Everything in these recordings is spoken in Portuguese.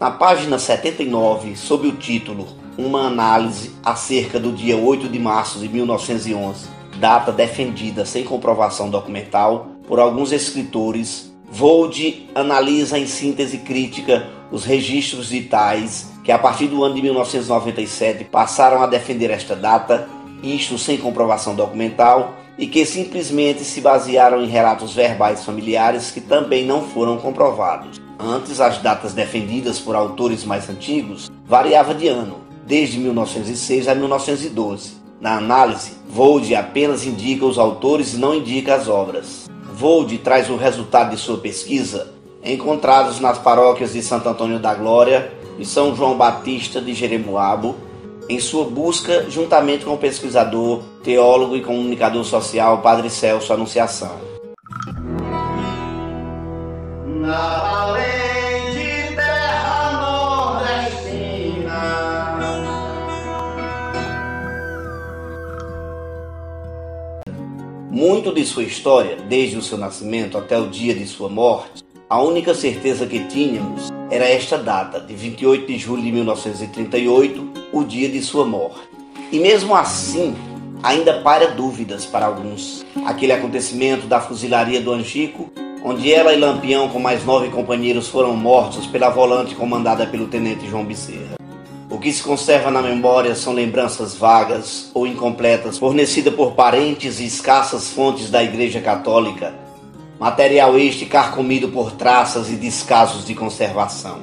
Na página 79, sob o título Uma análise acerca do dia 8 de março de 1911, data defendida sem comprovação documental por alguns escritores, Vold analisa em síntese crítica os registros digitais que a partir do ano de 1997 passaram a defender esta data, isto sem comprovação documental, e que simplesmente se basearam em relatos verbais familiares que também não foram comprovados. Antes, as datas defendidas por autores mais antigos variavam de ano, desde 1906 a 1912. Na análise, Vold apenas indica os autores e não indica as obras. Vold traz o resultado de sua pesquisa encontrados nas paróquias de Santo Antônio da Glória e São João Batista de Jeremoabo, em sua busca, juntamente com o pesquisador, teólogo e comunicador social Padre Celso Anunciação. Na de terra nordestina. Muito de sua história, desde o seu nascimento até o dia de sua morte, a única certeza que tínhamos era esta data, de 28 de julho de 1938, o dia de sua morte. E mesmo assim, ainda para dúvidas para alguns. Aquele acontecimento da fuzilaria do Angico, onde ela e Lampião, com mais nove companheiros, foram mortos pela volante comandada pelo tenente João Bezerra. O que se conserva na memória são lembranças vagas ou incompletas, fornecidas por parentes e escassas fontes da Igreja Católica Material este carcomido por traças e descasos de conservação.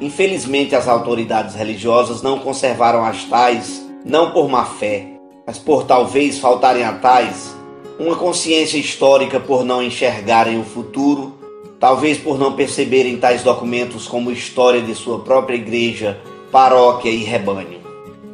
Infelizmente, as autoridades religiosas não conservaram as tais, não por má fé, mas por talvez faltarem a tais uma consciência histórica por não enxergarem o futuro, talvez por não perceberem tais documentos como história de sua própria igreja, paróquia e rebanho.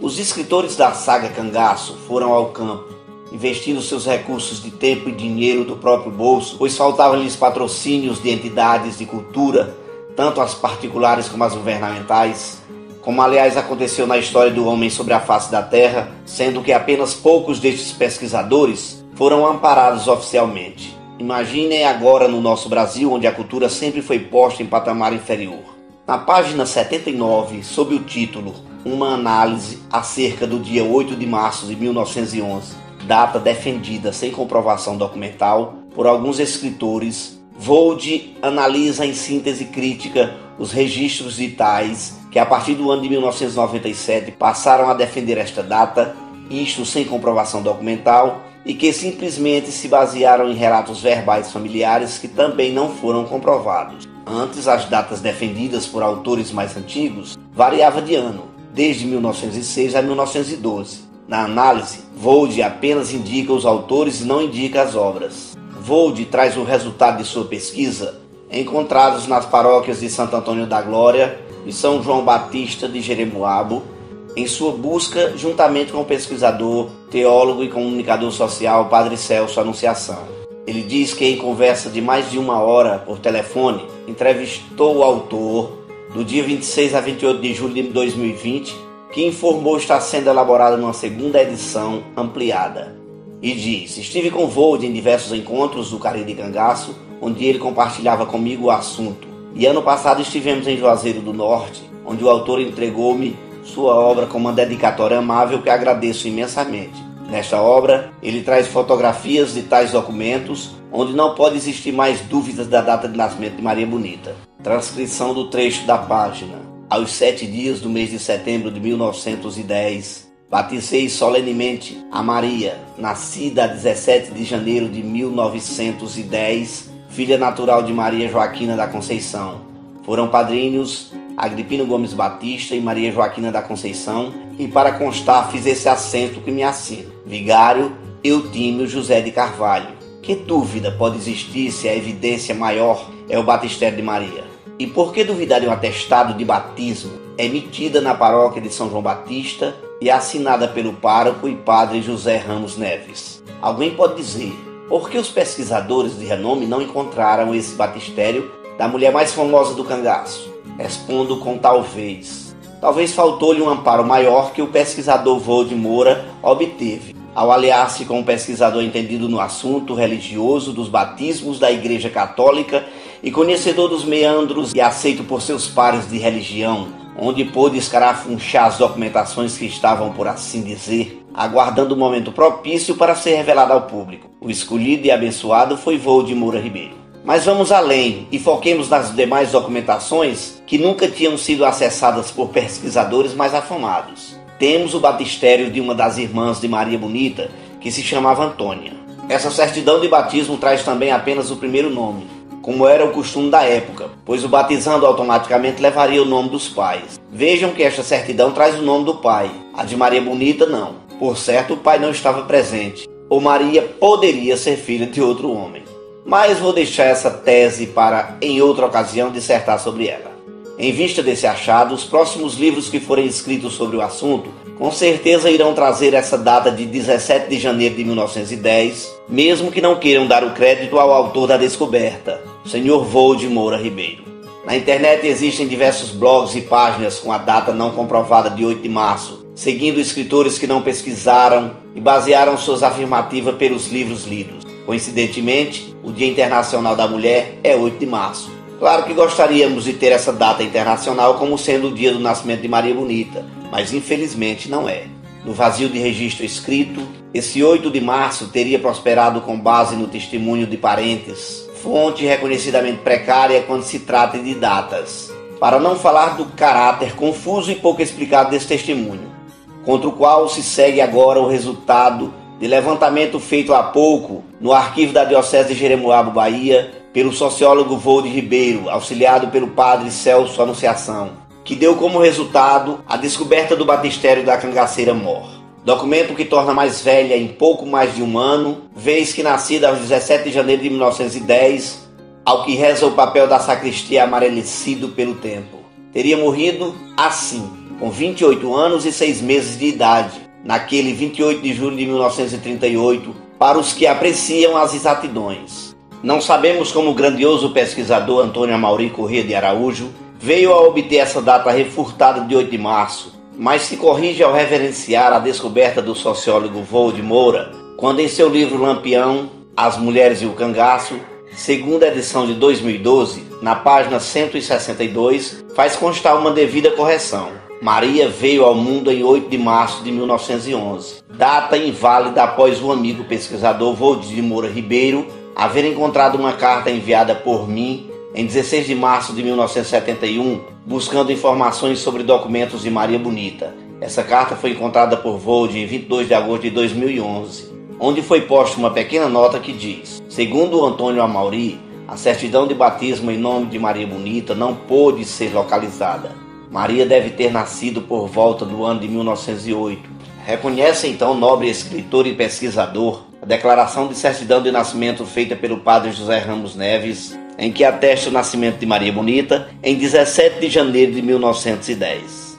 Os escritores da saga Cangaço foram ao campo investindo seus recursos de tempo e dinheiro do próprio bolso, pois faltavam-lhes patrocínios de entidades de cultura, tanto as particulares como as governamentais, como aliás aconteceu na história do homem sobre a face da terra, sendo que apenas poucos destes pesquisadores foram amparados oficialmente. Imaginem agora no nosso Brasil, onde a cultura sempre foi posta em patamar inferior. Na página 79, sob o título Uma análise acerca do dia 8 de março de 1911, data defendida sem comprovação documental por alguns escritores, Vold analisa em síntese crítica os registros digitais que a partir do ano de 1997 passaram a defender esta data, isto sem comprovação documental, e que simplesmente se basearam em relatos verbais familiares que também não foram comprovados. Antes, as datas defendidas por autores mais antigos variavam de ano, desde 1906 a 1912. Na análise, Vold apenas indica os autores e não indica as obras. Vold traz o resultado de sua pesquisa encontrados nas paróquias de Santo Antônio da Glória e São João Batista de Jeremoabo, em sua busca, juntamente com o pesquisador, teólogo e comunicador social Padre Celso Anunciação. Ele diz que, em conversa de mais de uma hora por telefone, entrevistou o autor do dia 26 a 28 de julho de 2020 que informou estar sendo elaborada numa segunda edição ampliada. E diz: Estive com Vold em diversos encontros do Cari de Cangaço, onde ele compartilhava comigo o assunto. E ano passado estivemos em Juazeiro do Norte, onde o autor entregou-me sua obra com uma dedicatória amável que agradeço imensamente. Nesta obra, ele traz fotografias de tais documentos, onde não pode existir mais dúvidas da data de nascimento de Maria Bonita. Transcrição do trecho da página. Aos sete dias do mês de setembro de 1910, batizei solenemente a Maria, nascida a 17 de janeiro de 1910, filha natural de Maria Joaquina da Conceição. Foram padrinhos Agripino Gomes Batista e Maria Joaquina da Conceição, e para constar fiz esse assento que me assino. Vigário Eutímio José de Carvalho. Que dúvida pode existir se a evidência maior é o batistério de Maria? E por que duvidar de um atestado de batismo emitida na paróquia de São João Batista e assinada pelo pároco e padre José Ramos Neves? Alguém pode dizer, por que os pesquisadores de renome não encontraram esse batistério da mulher mais famosa do cangaço? Respondo com talvez. Talvez faltou-lhe um amparo maior que o pesquisador Vold Moura obteve ao aliar-se com um pesquisador entendido no assunto religioso dos batismos da Igreja Católica e conhecedor dos meandros e aceito por seus pares de religião, onde pôde escarafunchar as documentações que estavam, por assim dizer, aguardando o momento propício para ser revelado ao público. O escolhido e abençoado foi Voo de Moura Ribeiro. Mas vamos além e foquemos nas demais documentações que nunca tinham sido acessadas por pesquisadores mais afamados. Temos o batistério de uma das irmãs de Maria Bonita, que se chamava Antônia. Essa certidão de batismo traz também apenas o primeiro nome, como era o costume da época, pois o batizando automaticamente levaria o nome dos pais. Vejam que esta certidão traz o nome do pai, a de Maria Bonita não. Por certo, o pai não estava presente, ou Maria poderia ser filha de outro homem mas vou deixar essa tese para, em outra ocasião, dissertar sobre ela. Em vista desse achado, os próximos livros que forem escritos sobre o assunto com certeza irão trazer essa data de 17 de janeiro de 1910, mesmo que não queiram dar o crédito ao autor da descoberta, o Sr. De Moura Ribeiro. Na internet existem diversos blogs e páginas com a data não comprovada de 8 de março, seguindo escritores que não pesquisaram e basearam suas afirmativas pelos livros lidos. Coincidentemente, o Dia Internacional da Mulher é 8 de março. Claro que gostaríamos de ter essa data internacional como sendo o dia do nascimento de Maria Bonita, mas infelizmente não é. No vazio de registro escrito, esse 8 de março teria prosperado com base no testemunho de parentes, fonte reconhecidamente precária quando se trata de datas, para não falar do caráter confuso e pouco explicado desse testemunho, contra o qual se segue agora o resultado de levantamento feito há pouco no arquivo da Diocese de Jeremoabo, Bahia, pelo sociólogo Volde Ribeiro, auxiliado pelo padre Celso Anunciação, que deu como resultado a descoberta do batistério da cangaceira Mor. Documento que torna mais velha em pouco mais de um ano, vez que nascida aos 17 de janeiro de 1910, ao que reza o papel da sacristia amarelecido pelo tempo. Teria morrido assim, com 28 anos e 6 meses de idade, naquele 28 de julho de 1938, para os que apreciam as exatidões. Não sabemos como o grandioso pesquisador Antônio Amauri Corrêa de Araújo veio a obter essa data refurtada de 8 de março, mas se corrige ao reverenciar a descoberta do sociólogo Vold Moura, quando em seu livro Lampião, As Mulheres e o Cangaço, segunda edição de 2012, na página 162, faz constar uma devida correção. Maria veio ao mundo em 8 de março de 1911, data inválida após o amigo pesquisador Valdir Moura Ribeiro haver encontrado uma carta enviada por mim em 16 de março de 1971, buscando informações sobre documentos de Maria Bonita. Essa carta foi encontrada por Vold em 22 de agosto de 2011, onde foi posta uma pequena nota que diz: Segundo Antônio Amauri, a certidão de batismo em nome de Maria Bonita não pôde ser localizada. Maria deve ter nascido por volta do ano de 1908. Reconhece então o nobre escritor e pesquisador a declaração de certidão de nascimento feita pelo padre José Ramos Neves, em que atesta o nascimento de Maria Bonita em 17 de janeiro de 1910.